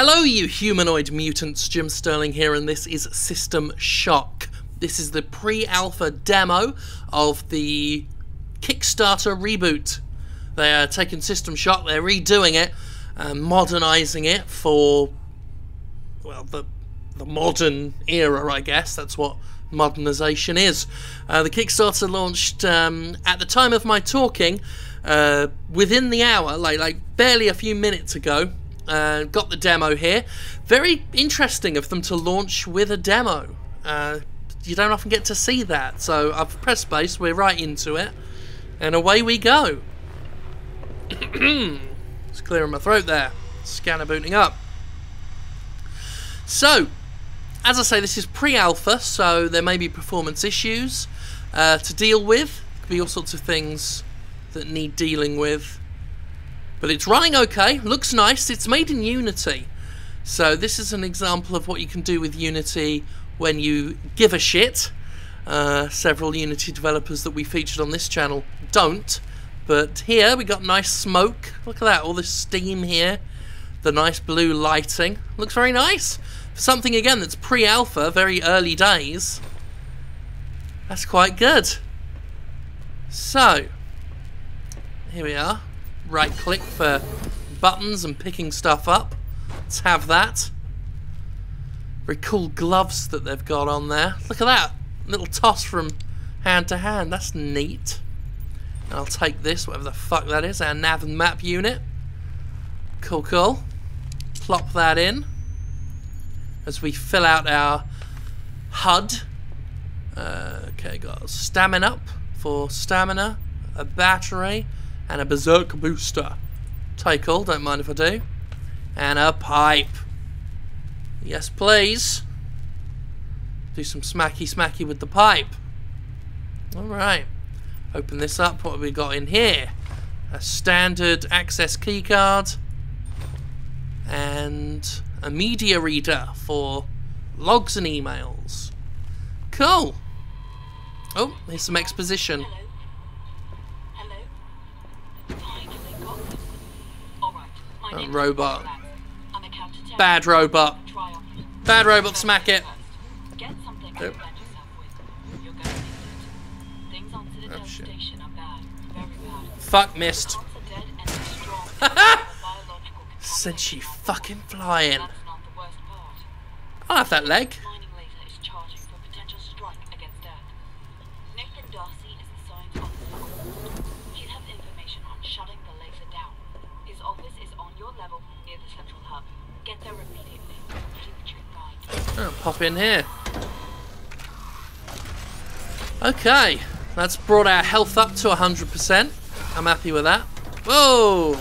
Hello, you humanoid mutants. Jim Sterling here, and this is System Shock. This is the pre alpha demo of the Kickstarter reboot. They are taking System Shock, they're redoing it, and modernizing it for, well, the, the modern era, I guess. That's what modernization is. Uh, the Kickstarter launched um, at the time of my talking, uh, within the hour, like, like barely a few minutes ago. Uh, got the demo here. Very interesting of them to launch with a demo. Uh, you don't often get to see that. So I've pressed space, we're right into it, and away we go. it's clearing my throat there. Scanner booting up. So, as I say, this is pre-alpha, so there may be performance issues uh, to deal with. Could be all sorts of things that need dealing with. But it's running okay, looks nice, it's made in Unity. So this is an example of what you can do with Unity when you give a shit. Uh, several Unity developers that we featured on this channel don't. But here we got nice smoke. Look at that, all this steam here. The nice blue lighting. Looks very nice. For something again that's pre-alpha, very early days. That's quite good. So, here we are right click for buttons and picking stuff up. Let's have that. Very cool gloves that they've got on there. Look at that. Little toss from hand to hand. That's neat. And I'll take this, whatever the fuck that is, our nav and map unit. Cool, cool. Plop that in as we fill out our HUD. Uh, okay, got stamina up for stamina, a battery, and a berserk booster. Take all, don't mind if I do. And a pipe. Yes, please. Do some smacky smacky with the pipe. Alright. Open this up. What have we got in here? A standard access keycard. And a media reader for logs and emails. Cool. Oh, here's some exposition. A robot. Bad robot. Bad robot, smack it. Oh. Oh, shit. Fuck, missed. Sent she fucking flying. I'll have that leg. Oh, pop in here. Okay, that's brought our health up to 100%. I'm happy with that. Whoa!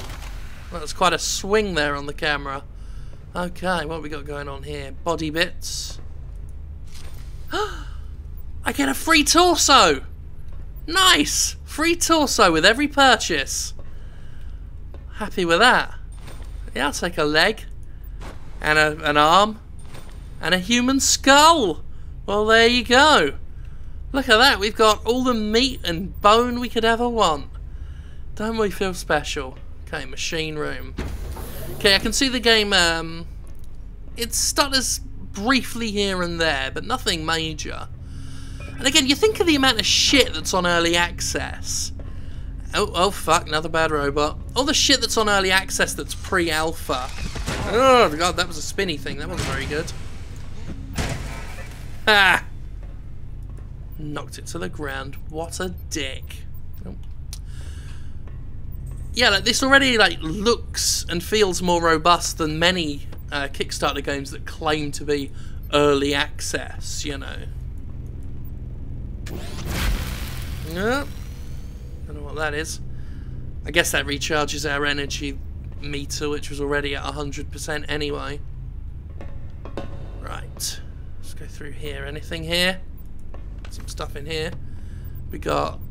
That's quite a swing there on the camera. Okay, what we got going on here? Body bits. I get a free torso! Nice! Free torso with every purchase. Happy with that. Yeah, I'll take a leg. And a, an arm and a human skull. Well, there you go. Look at that. We've got all the meat and bone we could ever want. Don't we feel special? Okay, machine room. Okay, I can see the game, um, it stutters briefly here and there, but nothing major. And again, you think of the amount of shit that's on early access. Oh, oh fuck, another bad robot. All the shit that's on early access that's pre-alpha. Oh god, that was a spinny thing. That wasn't very good. Ah! Knocked it to the ground. What a dick. Yeah, like this already like looks and feels more robust than many uh, Kickstarter games that claim to be early access, you know. Yeah. Don't know what that is. I guess that recharges our energy meter, which was already at 100% anyway. Right Let's go through here. Anything here? Some stuff in here. We got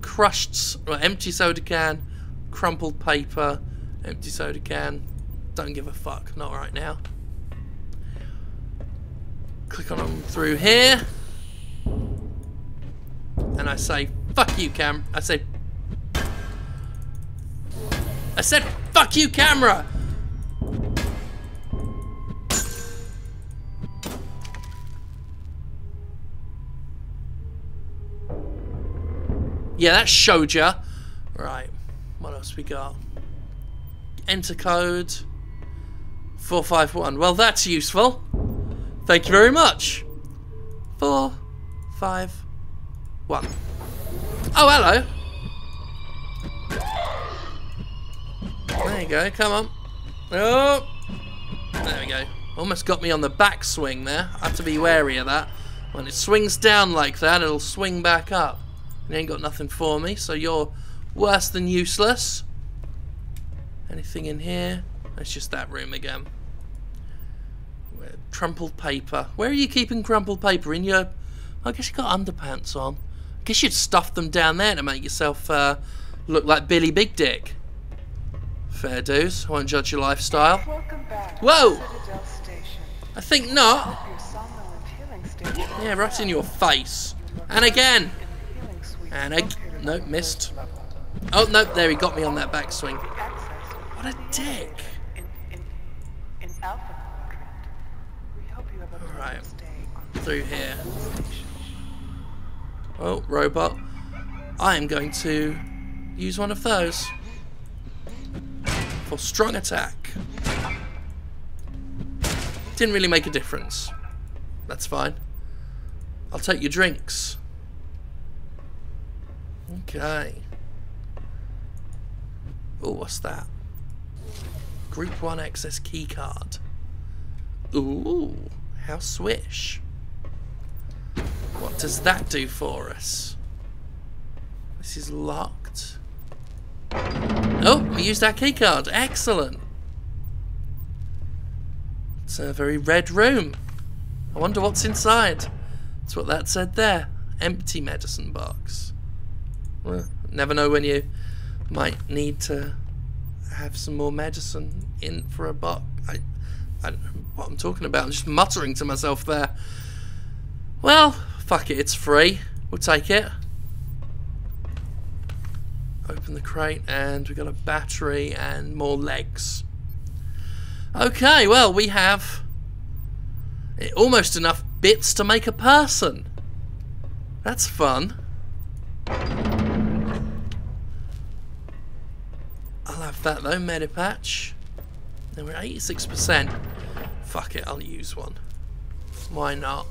crushed, well, empty soda can, crumpled paper, empty soda can. Don't give a fuck. Not right now. Click on them through here. And I say, fuck you, cam. I say, I said, fuck you, camera! Yeah, that showed you. Right, what else we got? Enter code 451. Well, that's useful. Thank you very much. 451. Oh, hello. There you go. Come on. Oh. There we go. Almost got me on the backswing there. I have to be wary of that. When it swings down like that, it'll swing back up. You ain't got nothing for me, so you're worse than useless. Anything in here? It's just that room again. Crumpled paper. Where are you keeping crumpled paper? In your... I guess you got underpants on. I guess you'd stuff them down there to make yourself uh, look like Billy Big Dick. Fair dues. I won't judge your lifestyle. Whoa! I think not. Yeah, right in your face. And again. And again. Nope, missed. Oh, no, there he got me on that backswing. What a dick. Alright. Through here. Oh, robot. I am going to use one of those. For strong attack. Didn't really make a difference. That's fine. I'll take your drinks. Okay. Oh, what's that? Group 1 access keycard. Ooh, how swish. What does that do for us? This is locked. Oh, we used that keycard. Excellent. It's a very red room. I wonder what's inside. That's what that said there. Empty medicine box. Well, never know when you might need to have some more medicine in for a box. I, I don't know what I'm talking about. I'm just muttering to myself there. Well, fuck it, it's free. We'll take it. Open the crate and we've got a battery and more legs. Okay, well, we have almost enough bits to make a person. That's fun. I'll have that though, Medipatch. Now we're 86%. Fuck it, I'll use one. Why not?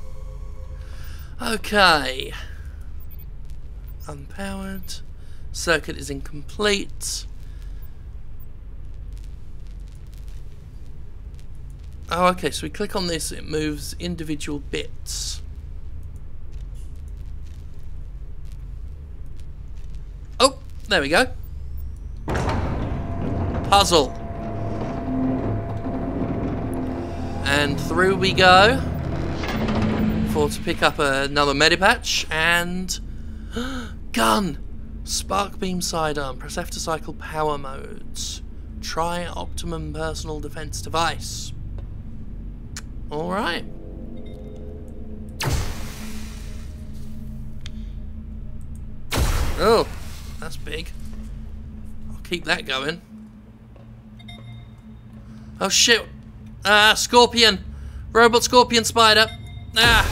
Okay. Unpowered. Circuit is incomplete. Oh, okay, so we click on this, it moves individual bits. Oh, there we go. Puzzle. And through we go. For to pick up another Medipatch and... Gun! SparqBeam sidearm. Press F to cycle power modes. TriOptimum personal defense device. Alright. Oh, that's big. I'll keep that going. Oh shit. Ah, scorpion. Robot scorpion spider. Ah.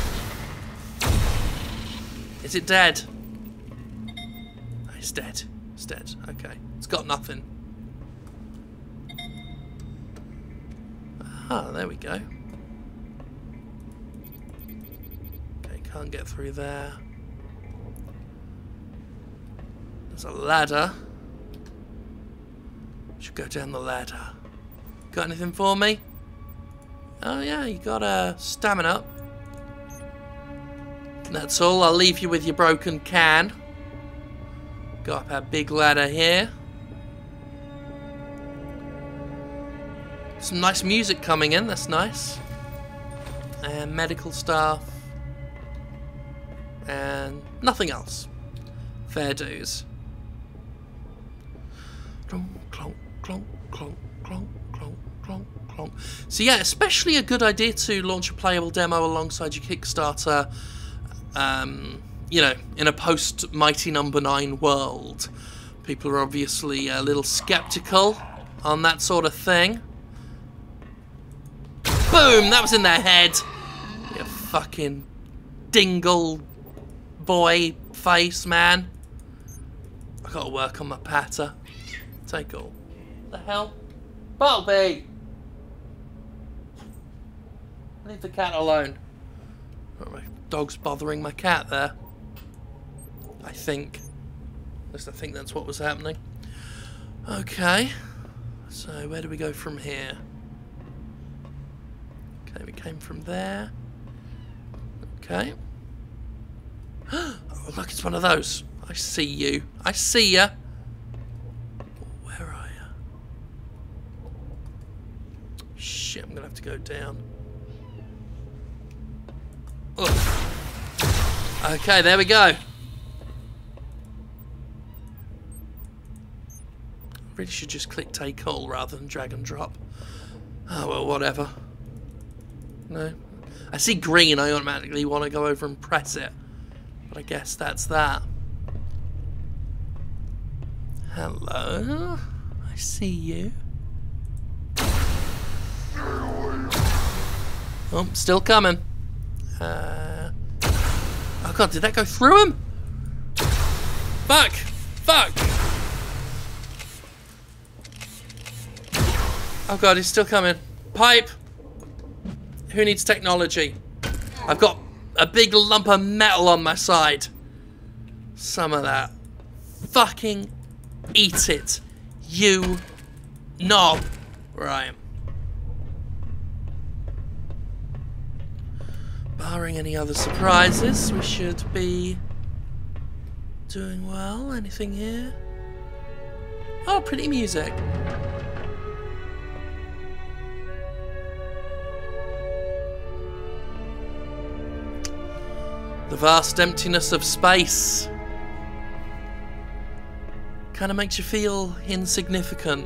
Is it dead? It's dead. It's dead. Okay. It's got nothing. Ah, there we go. Okay, can't get through there. There's a ladder. Should go down the ladder. Got anything for me? Oh yeah, you got a stamina. Up. That's all. I'll leave you with your broken can. Got up our big ladder here. Some nice music coming in. That's nice. And medical staff and nothing else. Fair dues. Clonk, clonk, clonk, clonk, clonk, clonk, clonk. So yeah, especially a good idea to launch a playable demo alongside your Kickstarter, um, you know, in a post-Mighty Number no. 9 world. People are obviously a little skeptical on that sort of thing. Boom! That was in their head! You fucking dingle boy face, man. I've got to work on my patter. Take all. The hell? Bumblebee! Leave the cat alone. My dog's bothering my cat there. I think. At least I think that's what was happening. Okay. So where do we go from here? Okay, we came from there. Okay. Oh, look, it's one of those. I see you. I see ya. Where are you? Shit, I'm gonna have to go down. Ugh. Okay, there we go. Really should just click take all rather than drag and drop. Oh well, whatever. No. I see green, I automatically want to go over and press it. But I guess that's that. Hello? I see you. Oh, still coming. Uh, oh god, did that go through him? Fuck! Oh god, he's still coming. Pipe! Who needs technology? I've got a big lump of metal on my side. Some of that. Fucking eat it. You knob. Right. Barring any other surprises, we should be doing well. Anything here? Oh, pretty music. The vast emptiness of space kind of makes you feel insignificant.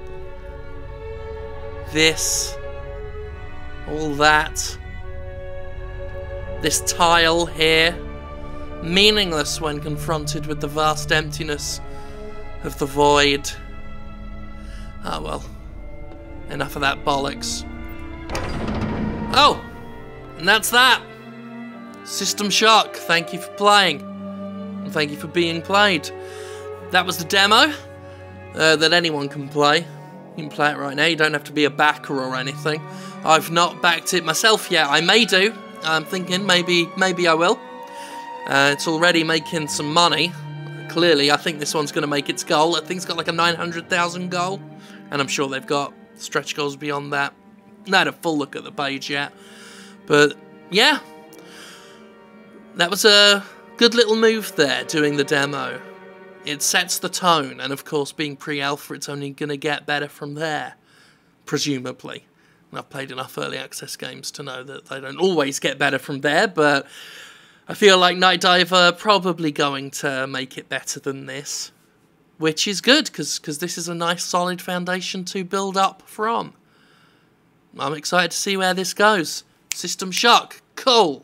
This, all that, this tile here, meaningless when confronted with the vast emptiness of the void. Ah, well, enough of that bollocks. Oh, and that's that. System Shock, thank you for playing. And thank you for being played. That was the demo uh, that anyone can play. You can play it right now, you don't have to be a backer or anything. I've not backed it myself yet. I may do. I'm thinking maybe maybe I will. Uh, it's already making some money. Clearly, I think this one's going to make its goal. I think it's got like a 900,000 goal. And I'm sure they've got stretch goals beyond that. Not a full look at the page yet. But yeah, that was a good little move there, doing the demo. It sets the tone, and of course, being pre-alpha, it's only going to get better from there, presumably. And I've played enough early access games to know that they don't always get better from there, but I feel like Nightdive are probably going to make it better than this, which is good, because this is a nice solid foundation to build up from. I'm excited to see where this goes. System Shock, cool.